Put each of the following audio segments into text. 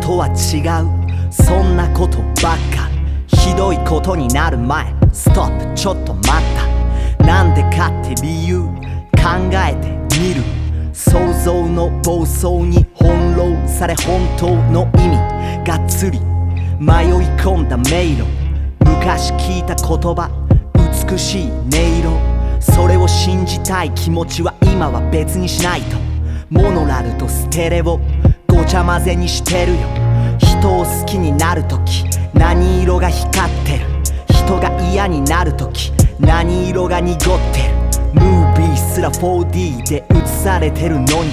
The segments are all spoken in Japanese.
とは違う。そんなことばっかひどいことになる前。ストップ。ちょっと待った。なんでかって理由考えてみる。想像の暴走に翻弄され本当の意味。がっつり迷い込んだ迷路。昔聞いた言葉美しい音色。それを信じたい気持ちは今は別にしないと。モノラルとステレオ。ごちゃ混ぜにしてるよ。人を好きになるとき何色が光ってる。人が嫌になるとき何色が濁ってる。ムービーすら 4D で映されてるのに。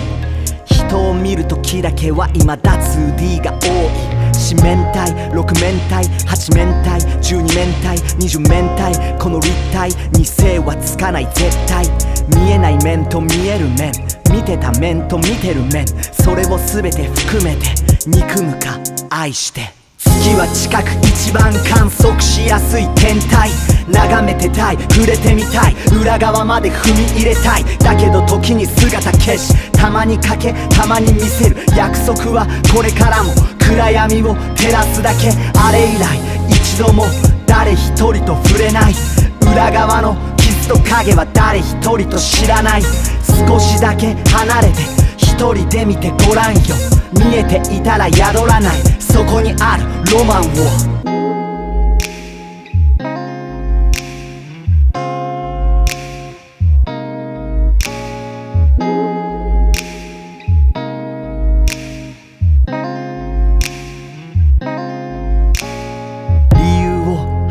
人を見るときだけは今だ 2D が多い。四面体六面体八面体十二面体二十面体この立体に性はつかない絶対。見えない面と見える面見てた面と見てる面それを全て含めて憎むか愛して。月は近く一番観測しやすい天体。眺めてたい触れてみたい裏側まで踏み入れたい。だけど時に姿消したまにかけたまに見せる。約束はこれからも暗闇を照らすだけあれ以来一度も誰一人と触れない裏側の傷と影は誰一人と知らない。少しだけ離れて一人で見てごらんよ。見えていたら宿らない。そこにあるロマンを。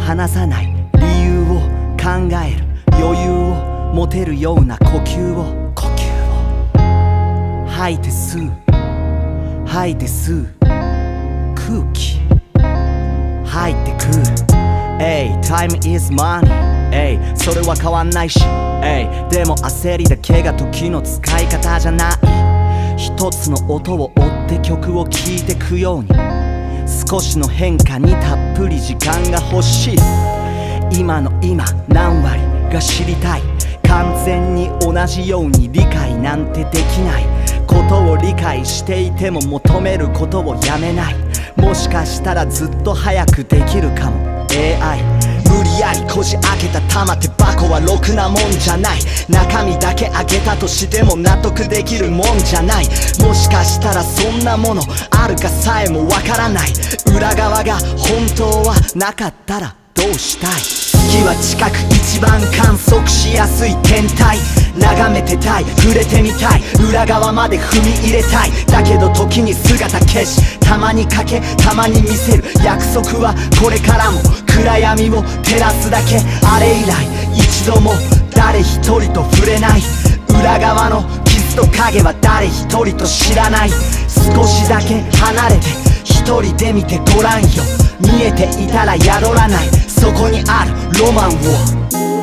を話さない理由を考える余裕を持てるような呼吸を呼吸を吐いて吸う吐いて吸う空気入ってくる Ey, time is money. Ey, それは変わんないし。Ey, でも焦りだけが時の使い方じゃない。一つの音を追って曲を聴いてくように。少しの変化にたっぷり時間が欲しい。今の今何割が知りたい。完全に同じように理解なんてできない。ことを理解していても求めることをやめない。もしかしたらずっと早くできるかも。AI やりこじ開けた玉手箱はろくなもんじゃない。中身だけ開けたとしても納得できるもんじゃない。もしかしたらそんなものあるかさえもわからない。裏側が本当はなかったらどうしたい？月は近く一番観測しやすい天体。眺めてたい。触れてみたい。裏側まで踏み入れたい。だけど時に姿消し。たまにかけたまに見せる。約束はこれからも。暗闇を照らすだけあれ以来一度も誰一人と触れない裏側の傷と影は誰一人と知らない。少しだけ離れて一人で見てごらんよ。見えていたら宿らない。そこにあるロマンを。